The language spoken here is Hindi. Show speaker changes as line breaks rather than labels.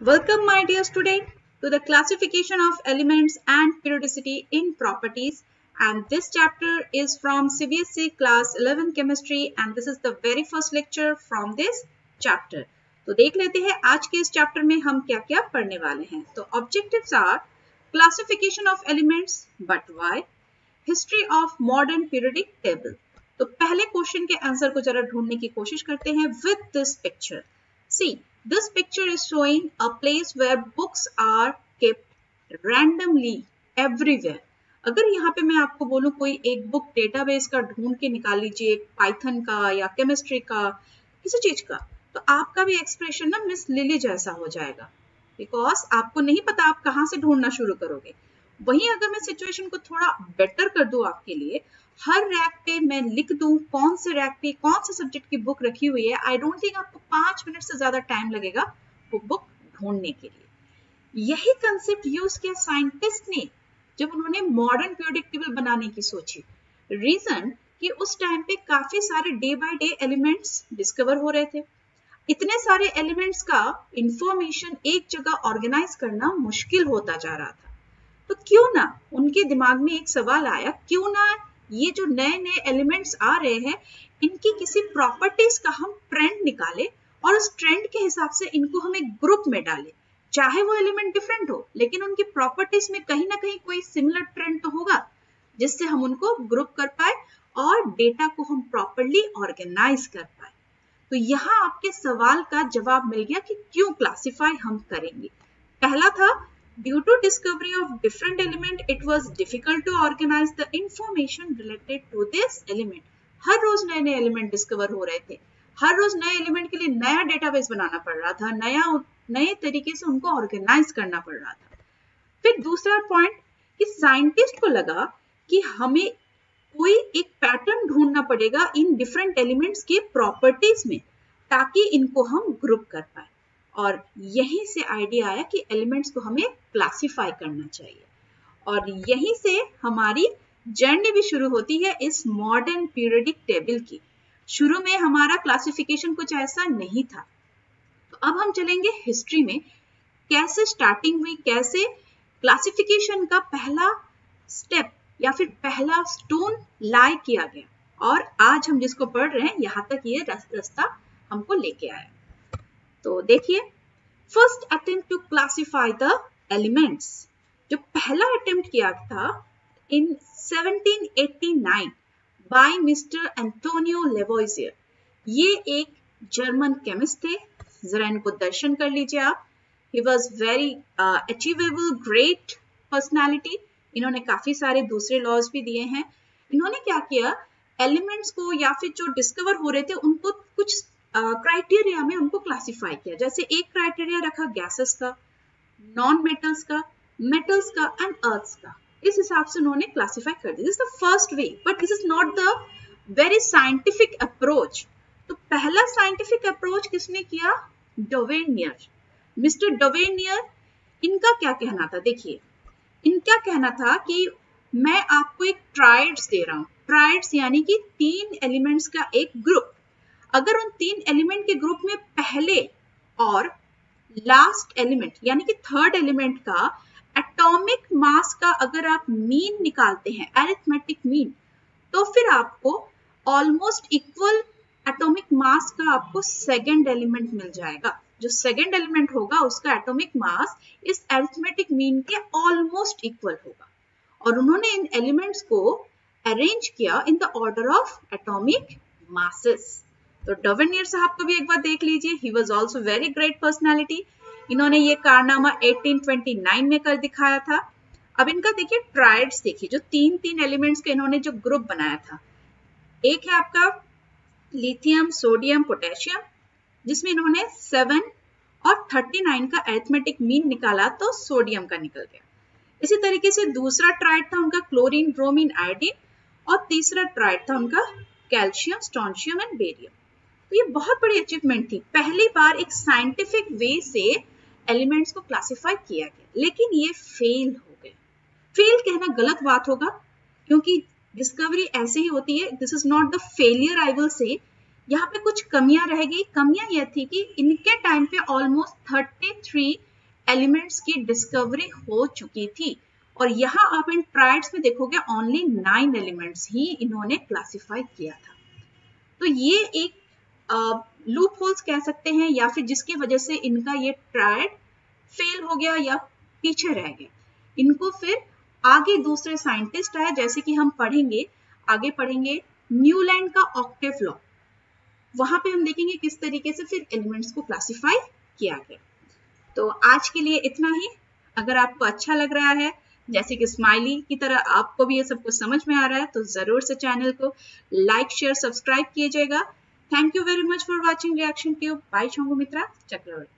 Welcome my dear student to the classification of elements and periodicity in properties and this chapter is from CBSE class 11 chemistry and this is the very first lecture from this chapter. तो देख लेते हैं आज के इस चैप्टर में हम क्या क्या पढ़ने वाले हैं तो objectives are classification of elements but why history of modern periodic table तो पहले क्वेश्चन के आंसर को जरा ढूँढने की कोशिश करते हैं with this picture see This picture is showing a place where books are kept randomly everywhere. अगर यहाँ पे मैं आपको बोलूँ, कोई एक बुक डेटाबेस का ढूंढ के निकाल लीजिए पाइथन का या केमिस्ट्री का, किसी चीज़ का तो आपका भी एक्सप्रेशन ना मिस लिली जैसा हो जाएगा बिकॉज़ आपको नहीं पता आप कहाँ से ढूंढना शुरू करोगे वहीं अगर मैं सिचुएशन को थोड़ा बेटर कर दूँ आपके लिए हर रैक पे मैं लिख दूँ कौन से रैक पे, कौन से सब्जेक्ट की बुक रखी हुई है। आई डोंट थिंक आपको पाँच मिनट से ज़्यादा टाइम लगेगा वो बुक ढूँढने के लिए। यही कंसेप्ट यूज़ किया साइंटिस्ट ने जब उन्होंने मॉडर्न पीरियडिक टेबल बनाने की सोची। रीजन कि उस टाइम पे काफ़ी सारे day by day elements discover हो रहे थे। इतने सारे एलिमेंट्स का इंफॉर्मेशन एक जगह ऑर्गेनाइज करना मुश्किल होता जा रहा था। तो क्यों ना, उनके दिमाग में एक सवाल आया, क्यों ना ये जो नए नए एलिमेंट्स आ रहे हैं, इनकी किसी प्रॉपर्टीज़ का हम ट्रेंड निकाले और उस ट्रेंड के हिसाब से इनको हम एक ग्रुप में डालें। चाहे वो एलिमेंट डिफरेंट हो, लेकिन उनकी प्रॉपर्टीज़ में कहीं ना कहीं कोई सिमिलर ट्रेंड तो होगा, जिससे हम उनको ग्रुप कर पाए और डेटा को हम प्रॉपरली ऑर्गेनाइज कर पाए। तो यहाँ आपके सवाल का जवाब मिल गया कि क्यों क्लासिफाई हम करेंगे। पहला था Due to discovery of different element, it was difficult to organize the information related to this element. हर रोज नए नए एलिमेंट डिस्कवर हो रहे थे। हर रोज नए एलिमेंट के लिए नया डेटाबेस बनाना पड़ रहा था। नया नए तरीके से उनको ऑर्गेनाइज करना पड़ रहा था। फिर दूसरा पॉइंट कि साइंटिस्ट को लगा कि हमें कोई एक पैटर्न ढूंढना पड़ेगा इन डिफरेंट एलिमेंट्स के प्रॉपर्टीज़ में ताकि इनको हम ग्रुप कर पाए। और यहीं से आइडिया आया कि एलिमेंट्स को हमें क्लासिफाई करना चाहिए। और यहीं से हमारी जर्नी भी शुरू होती है इस मॉडर्न पीरियडिक टेबल की। शुरू में हमारा क्लासिफिकेशन कुछ ऐसा नहीं था। तो अब हम चलेंगे हिस्ट्री में। कैसे स्टार्टिंग हुई, कैसे क्लासिफिकेशन का पहला स्टेप या फिर पहला स्टोन लाई किया गया। और आज हम जिसको पढ़ रहे हैं, यहाँ तक ये रास्ता हमको लेके आया। तो देखिए first attempt to classify the elements जो पहला अटेम्प्ट किया था in 1789 by mister Antonio Lavoisier ये एक जर्मन केमिस्ट थे। जरा इनको दर्शन कर लीजिए आप। He was very achievable great personality इन्होंने काफ़ी सारे दूसरे लॉज भी दिए हैं। इन्होंने क्या किया? एलिमेंट्स को या फिर जो डिस्कवर हो रहे थे, उनको कुछ क्राइटेरिया में उनको क्लासिफाई किया। जैसे एक क्राइटेरिया रखा गैसेस का नॉन मेटल्स का मेटल्स का एंड अर्थ्स का। इस हिसाब से उन्होंने क्लासिफाई कर दिया। First way but this is not the very scientific approach तो पहला साइंटिफिक अप्रोच किसने किया? डोवेनियर मिस्टर डोवेनियर इनका क्या कहना था? देखिए, इनका कहना था कि मैं आपको एक ट्राइड्स दे रहा हूँ। ट्राइड्स यानी कि तीन एलिमेंट्स का एक ग्रुप अगर उन तीन एलिमेंट के ग्रुप में पहले और लास्ट एलिमेंट यानी कि थर्ड एलिमेंट का एटॉमिक मास का अगर आप मीन निकालते हैं एरिथमेटिक मीन तो फिर आपको ऑलमोस्ट इक्वल एटॉमिक मास का आपको सेकेंड एलिमेंट मिल जाएगा। जो सेकेंड एलिमेंट होगा, उसका एटॉमिक मास इस एरिथमेटिक मीन के ऑलमोस्ट इक्वल होगा। और उन्होंने इन एलिमेंट्स को अरेंज किया in the order of atomic masses तो डवेनियर साहब को भी एक बार देख लीजिए। He was also very great personality इन्होंने ये कारनामा 1829 में कर दिखाया था। अब इनका देखिए ट्राइड्स देखिए, जो तीन तीन एलिमेंट्स के इन्होंने जो ग्रुप बनाया था। एक है आपका लिथियम सोडियम पोटेशियम जिसमें इन्होंने सेवन और थर्टी नाइन का एथमेटिक मीन निकाला तो सोडियम का निकल गया। इसी तरीके से दूसरा ट्राइड था उनका क्लोरीन ब्रोमीन आयोडीन और तीसरा ट्राइड था उनका कैल्शियम स्टॉन्शियम एंड बेरियम तो ये बहुत बड़ी अचीवमेंट थी। पहली बार एक साइंटिफिक वे से एलिमेंट्स को क्लासिफाई किया गया, लेकिन ये फेल हो गए फेल कहना गलत बात होगा, क्योंकि डिस्कवरी ऐसे ही होती है this is not the failure I will say यहाँ पे कुछ कमियाँ रह गई। कमियाँ यह थी कि इनके टाइम पे ऑलमोस्ट 33 एलिमेंट्स की डिस्कवरी हो चुकी थी। और यहाँ आप इन ट्राइड्स में देखोगे ओनली नाइन एलिमेंट्स ही इन्होंने क्लासिफाई किया था। तो ये एक लूप होल्स कह सकते हैं या फिर जिसकी वजह से इनका ये ट्रायड फेल हो गया या पीछे रह गया। इनको फिर आगे दूसरे साइंटिस्ट आए, जैसे कि हम पढ़ेंगे, आगे पढ़ेंगे न्यूलैंड का ऑक्टिव लॉ वहाँ पे हम देखेंगे किस तरीके से फिर एलिमेंट्स को क्लासिफाई किया गया। तो आज के लिए इतना ही। अगर आपको अच्छा लग रहा है, जैसे कि स्माइली की तरह आपको भी ये सब कुछ समझ में आ रहा है तो ज़रूर से चैनल को लाइक शेयर सब्सक्राइब कीजिएगा thank Thank you very much for watching Reaction Cube by Shangumitra Chakravarti.